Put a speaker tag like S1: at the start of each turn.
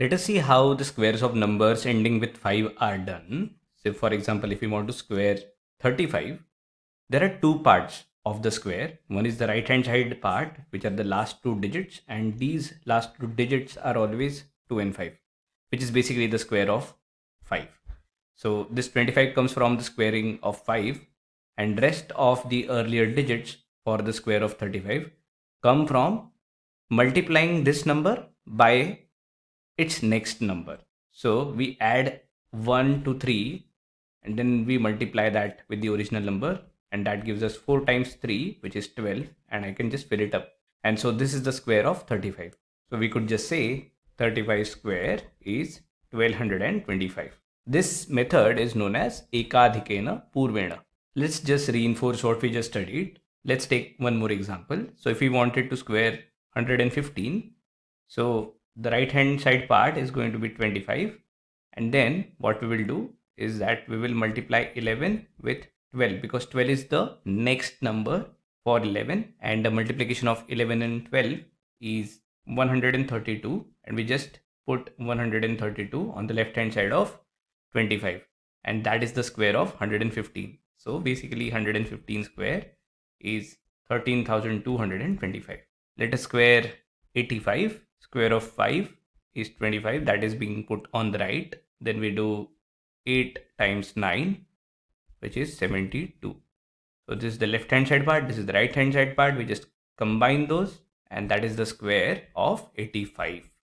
S1: Let us see how the squares of numbers ending with 5 are done. So for example, if we want to square 35, there are two parts of the square. One is the right hand side part, which are the last two digits and these last two digits are always 2 and 5, which is basically the square of 5. So this 25 comes from the squaring of 5 and rest of the earlier digits for the square of 35 come from multiplying this number by its next number. So we add 1 to 3 and then we multiply that with the original number and that gives us 4 times 3 which is 12 and I can just fill it up. And so this is the square of 35. So we could just say 35 square is 1225. This method is known as Ekadhikena Purvena. Let's just reinforce what we just studied. Let's take one more example. So if we wanted to square 115, so the right hand side part is going to be 25 and then what we will do is that we will multiply 11 with 12 because 12 is the next number for 11 and the multiplication of 11 and 12 is 132 and we just put 132 on the left hand side of 25 and that is the square of 115 so basically 115 square is 13225 let us square 85 square of 5 is 25 that is being put on the right. Then we do 8 times 9 which is 72 so this is the left hand side part this is the right hand side part. We just combine those and that is the square of 85